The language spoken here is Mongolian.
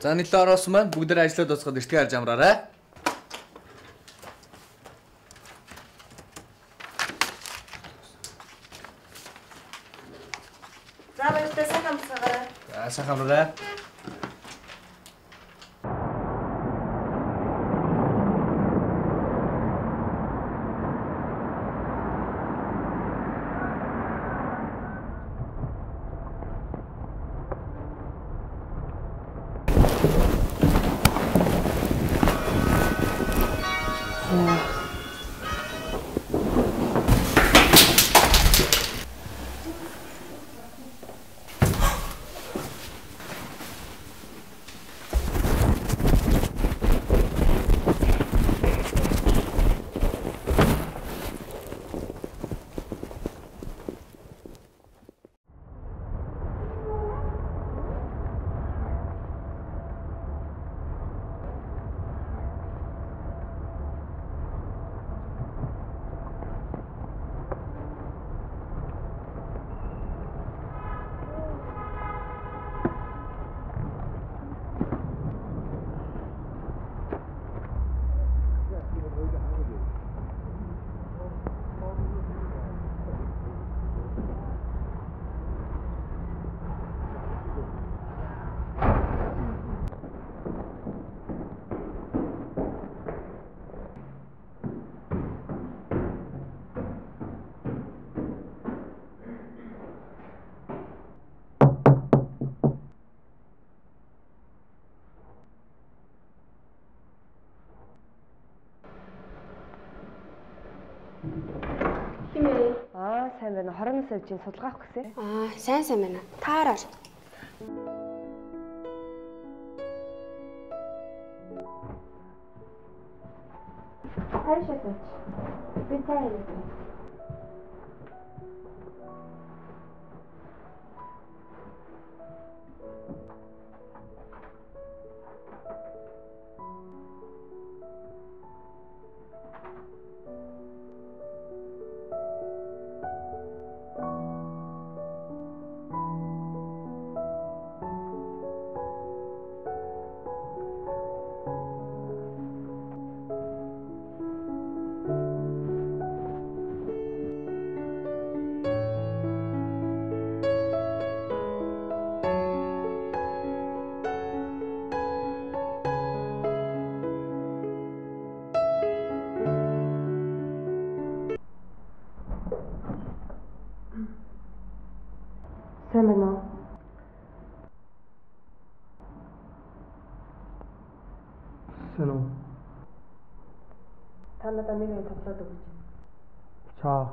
За нэлээд ороосон маань бүгдээ ажлаа дуусгаад эртгээ харж амраарай. За баяртай сайхан амсгаарай. За сайхан амраарай. Химээ. Аа сайн байна. Хорон савжийн судалгаа авах гэсэн. Аа, сайн сайн байна. Таараар. Хайшаа сууч. Би цай 现在呢？现在。他那段时间他不在公司。查。